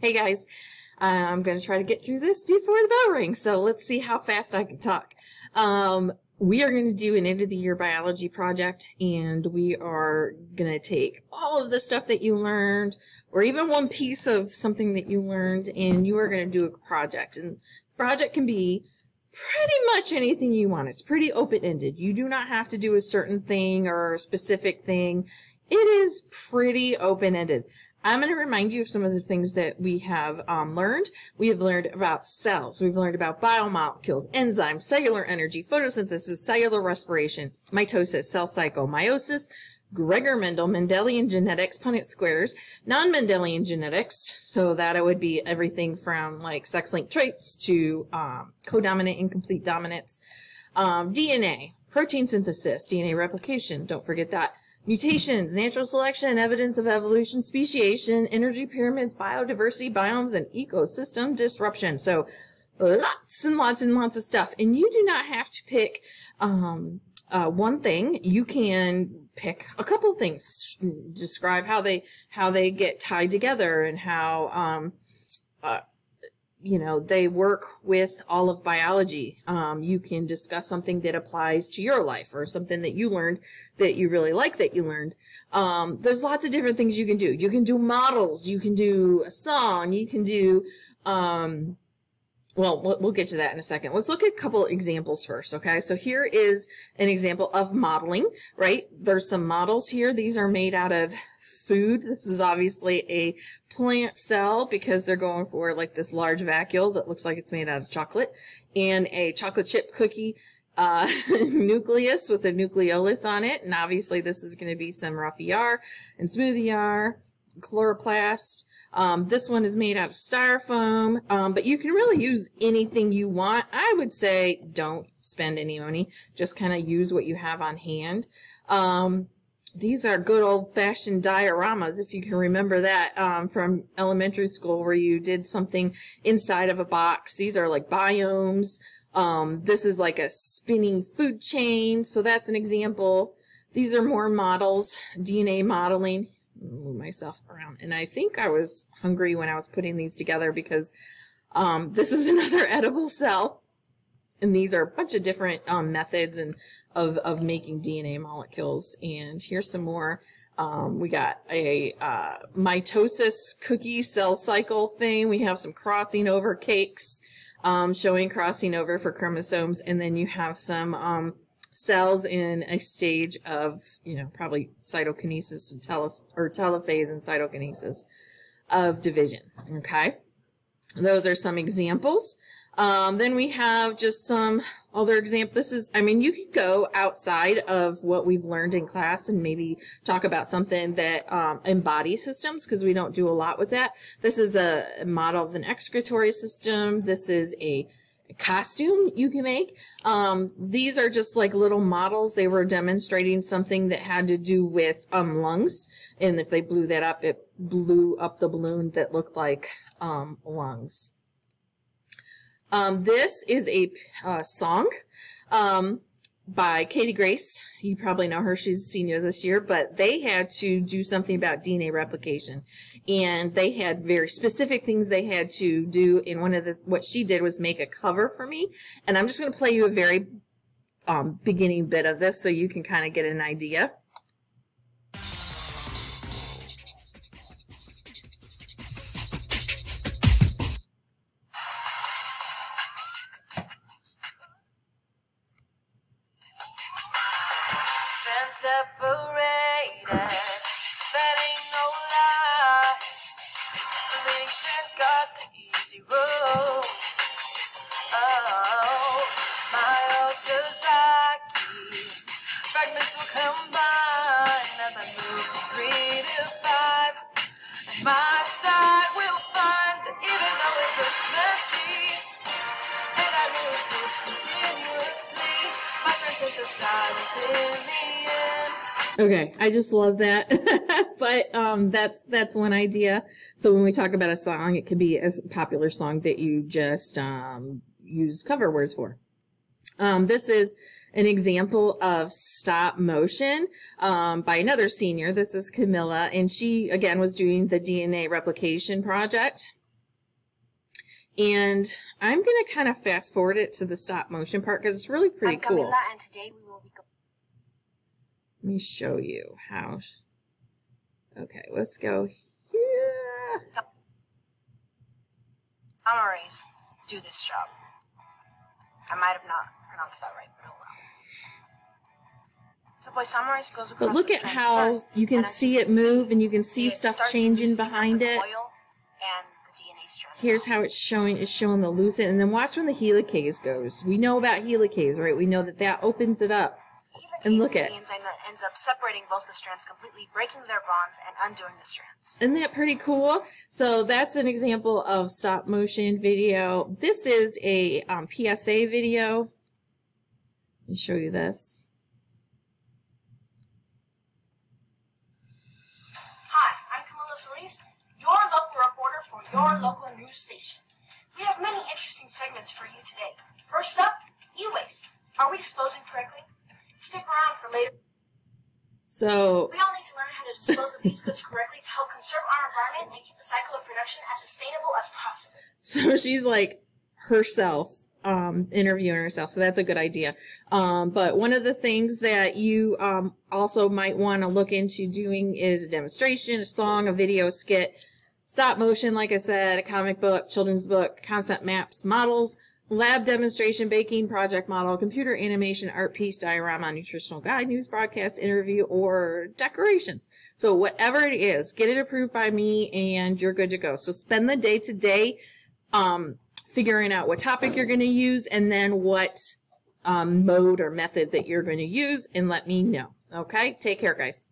Hey guys, I'm going to try to get through this before the bell rings. So let's see how fast I can talk. Um, we are going to do an end of the year biology project and we are going to take all of the stuff that you learned or even one piece of something that you learned and you are going to do a project and project can be pretty much anything you want. It's pretty open-ended. You do not have to do a certain thing or a specific thing. It is pretty open-ended. I'm going to remind you of some of the things that we have um, learned. We have learned about cells. We've learned about biomolecules, enzymes, cellular energy, photosynthesis, cellular respiration, mitosis, cell cycle, meiosis, Gregor Mendel, Mendelian genetics, Punnett squares, non-Mendelian genetics. So that would be everything from like sex-linked traits to um, codominant, incomplete dominance, um, DNA, protein synthesis, DNA replication. Don't forget that mutations, natural selection, evidence of evolution, speciation, energy pyramids, biodiversity, biomes, and ecosystem disruption. So lots and lots and lots of stuff. And you do not have to pick um, uh, one thing. You can pick a couple things. Describe how they how they get tied together and how um, uh, you know, they work with all of biology. Um, you can discuss something that applies to your life or something that you learned that you really like that you learned. Um, there's lots of different things you can do. You can do models. You can do a song. You can do, um, well, we'll get to that in a second. Let's look at a couple examples first, okay? So here is an example of modeling, right? There's some models here. These are made out of food. This is obviously a plant cell because they're going for like this large vacuole that looks like it's made out of chocolate and a chocolate chip cookie uh, nucleus with a nucleolus on it. And obviously this is going to be some rough ER and smooth ER, chloroplast. Um, this one is made out of styrofoam, um, but you can really use anything you want. I would say don't spend any money. Just kind of use what you have on hand. Um, these are good old fashioned dioramas, if you can remember that um, from elementary school where you did something inside of a box. These are like biomes. Um, this is like a spinning food chain. So that's an example. These are more models, DNA modeling. Move myself around. And I think I was hungry when I was putting these together because um, this is another edible cell. And these are a bunch of different um, methods and of, of making DNA molecules. And here's some more. Um, we got a uh, mitosis cookie cell cycle thing. We have some crossing over cakes um, showing crossing over for chromosomes. And then you have some um, cells in a stage of, you know, probably cytokinesis and tele or telophase and cytokinesis of division. Okay. Those are some examples. Um, then we have just some other examples. This is, I mean, you can go outside of what we've learned in class and maybe talk about something that um, embodies systems because we don't do a lot with that. This is a model of an excretory system. This is a costume you can make. Um, these are just like little models. They were demonstrating something that had to do with um, lungs. And if they blew that up, it blew up the balloon that looked like um, lungs. Um, this is a uh, song um, by Katie Grace. You probably know her. She's a senior this year, but they had to do something about DNA replication. And they had very specific things they had to do. And one of the, what she did was make a cover for me. And I'm just going to play you a very um, beginning bit of this so you can kind of get an idea. Separated. That ain't no lie. The leading strand got the easy road. Oh, my Okazaki. Fragments will combine as I move from three to five. And my side will find that even though it looks messy, Okay, I just love that. but um, that's that's one idea. So when we talk about a song, it could be a popular song that you just um, use cover words for. Um, this is an example of stop motion um, by another senior. This is Camila, and she again was doing the DNA replication project. And I'm going to kind of fast forward it to the stop motion part because it's really pretty I'm cool. Camila, and today we will be. Go- Let me show you how. Okay, let's go here. Amaris do this job. I might have not pronounced that right, but oh well. So boy goes across But look at how first, you can see it move and you can see stuff changing behind it. Here's how it's showing. It's showing the loosen, and then watch when the helicase goes. We know about helicase, right? We know that that opens it up. and look at- that ends up separating both the strands completely, breaking their bonds and undoing the strands. Isn't that pretty cool? So that's an example of stop motion video. This is a um, PSA video. Let me show you this. Hi, I'm Camila Solis, your local reporter for your local news station. We have many interesting segments for you today. First up, e-waste. Are we disposing correctly? Stick around for later. So We all need to learn how to dispose of these goods correctly to help conserve our environment and keep the cycle of production as sustainable as possible. so she's like herself um interviewing herself so that's a good idea um but one of the things that you um also might want to look into doing is a demonstration a song a video skit stop motion like i said a comic book children's book concept maps models lab demonstration baking project model computer animation art piece diorama nutritional guide news broadcast interview or decorations. So whatever it is get it approved by me and you're good to go. So spend the day to day um figuring out what topic you're going to use and then what um, mode or method that you're going to use and let me know okay? Take care guys